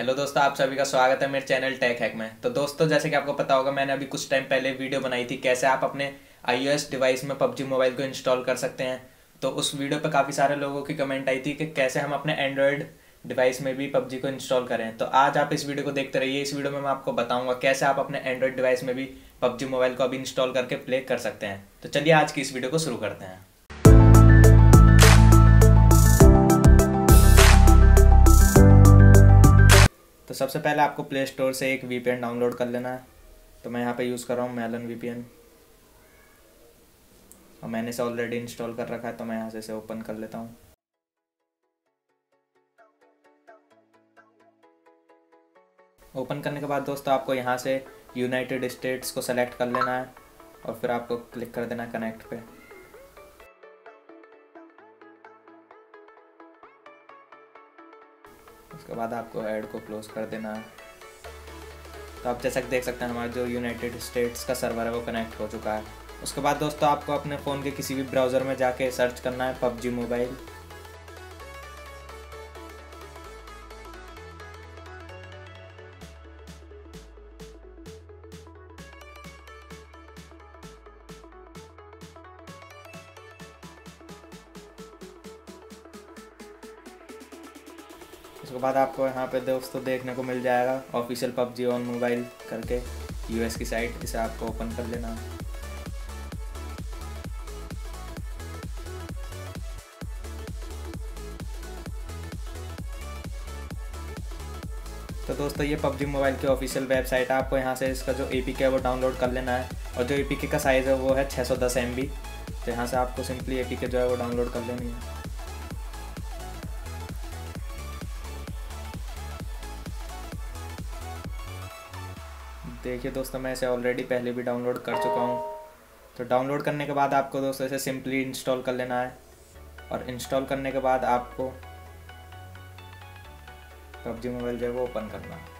Hello दोस्तों, आप सभी का स्वागत है मेरे चैनल टेक हैक में। तो दोस्तों, जैसे कि आपको पता होगा, मैंने अभी कुछ टाइम पहले वीडियो बनाई थी कैसे आप अपने आईओएस डिवाइस में पबजी मोबाइल को इंस्टॉल कर सकते हैं। तो उस वीडियो पे काफ़ी सारे लोगों की कमेंट आई थी कि कैसे हम अपने एंड्रॉयड डिवाइस में भी पबजी को इंस्टॉल करें। तो आज आप इस वीडियो को देखते रहिए। इस वीडियो में मैं आपको बताऊँगा कैसे आप अपने एंड्रॉयड डिवाइस में भी पबजी मोबाइल को अभी इंस्टॉल करके प्ले कर सकते हैं। तो चलिए आज की इस वीडियो को शुरू करते हैं। तो सबसे पहले आपको प्ले स्टोर से एक वीपीएन डाउनलोड कर लेना है। तो मैं यहाँ पे यूज़ कर रहा हूँ मेलन वीपीएन और मैंने इसे ऑलरेडी इंस्टॉल कर रखा है तो मैं यहाँ से इसे ओपन कर लेता हूँ। ओपन करने के बाद दोस्तों, आपको यहाँ से यूनाइटेड स्टेट्स को सेलेक्ट कर लेना है और फिर आपको क्लिक कर देना कनेक्ट पे। उसके बाद आपको ऐड को क्लोज कर देना। है तो आप जैसा कि देख सकते हैं, हमारा जो यूनाइटेड स्टेट्स का सर्वर है, वो कनेक्ट हो चुका है। उसके बाद दोस्तों, आपको अपने फ़ोन के किसी भी ब्राउज़र में जाके सर्च करना है, पबजी मोबाइल उसके बाद आपको यहाँ पे दोस्तों देखने को मिल जाएगा ऑफिशियल पबजी ऑन मोबाइल करके यूएस की साइट इसे आपको ओपन कर लेना। तो दोस्तों, ये पबजी मोबाइल की ऑफिशियल वेबसाइट है। आपको यहाँ से इसका जो ए है, वो डाउनलोड कर लेना है। और जो ए का साइज़ है, वो है छः सौ दस एम तो यहाँ से आपको सिंपली ए जो है, वो डाउनलोड कर लेनी है। देखिए दोस्तों, मैं इसे ऑलरेडी पहले भी डाउनलोड कर चुका हूँ। तो डाउनलोड करने के बाद आपको दोस्तों इसे सिंपली इंस्टॉल कर लेना है। और इंस्टॉल करने के बाद आपको पबजी मोबाइल जो है वो ओपन करना है।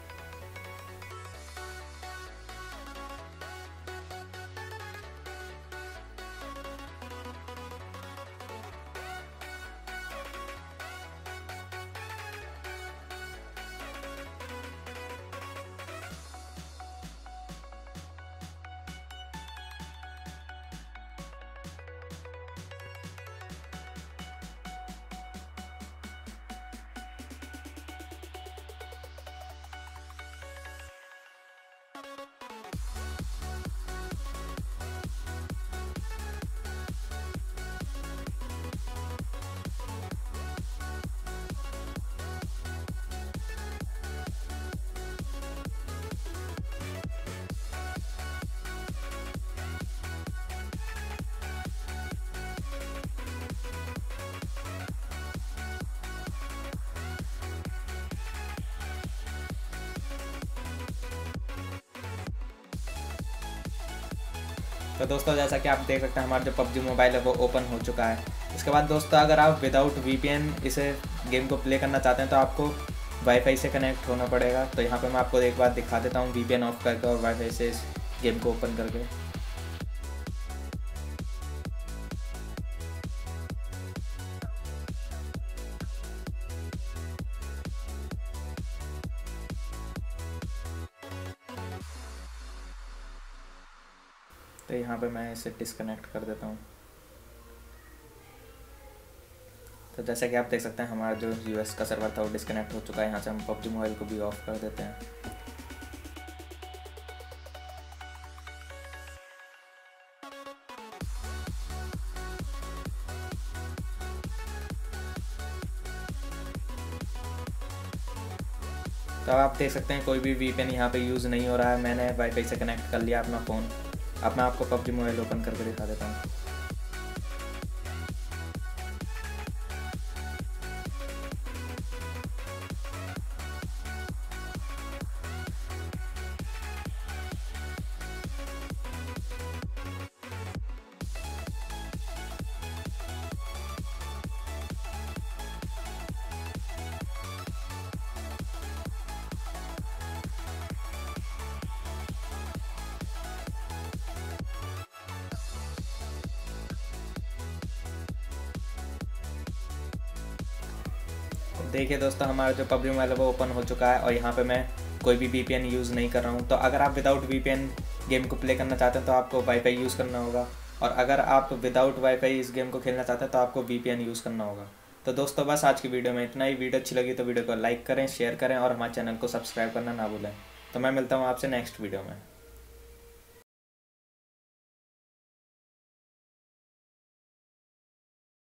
तो दोस्तों, जैसा कि आप देख सकते हैं, हमारा जो पबजी मोबाइल है, वो ओपन हो चुका है। इसके बाद दोस्तों, अगर आप विदाउट वीपीएन इसे गेम को प्ले करना चाहते हैं तो आपको वाईफाई से कनेक्ट होना पड़ेगा। तो यहाँ पर मैं आपको एक बार दिखा देता हूँ वीपीएन ऑफ़ करके और वाईफाई से इस गेम को ओपन करके। तो यहाँ पे मैं इसे डिसकनेक्ट कर देता हूँ। तो जैसा कि आप देख सकते हैं, हमारा जो यूएस का सर्वर था वो डिसकनेक्ट हो चुका है। यहाँ से हम पबजी मोबाइल को भी ऑफ़ कर देते हैं। तो आप देख सकते हैं, कोई भी वीपेन यहाँ पे यूज़ नहीं हो रहा है। मैंने वाईफाई से कनेक्ट कर लिया अपना फ़ोन अब मैं आपको पबजी मोबाइल ओपन करके दिखा देता हूँ। देखिए दोस्तों, हमारा जो पबजी मोबाइल है वो ओपन हो चुका है और यहाँ पे मैं कोई भी वी यूज़ नहीं कर रहा हूँ। तो अगर आप विदाउट वी गेम को प्ले करना चाहते हैं तो आपको वाईफाई यूज़ करना होगा। और अगर आप विदाउट वाईफाई इस गेम को खेलना चाहते हैं तो आपको वी यूज़ करना होगा। तो दोस्तों, बस आज की वीडियो में इतना ही। वीडियो अच्छी लगी तो वीडियो को लाइक करें शेयर करें और हमारे चैनल को सब्सक्राइब करना ना भूलें। तो मैं मिलता हूँ आपसे नेक्स्ट वीडियो में।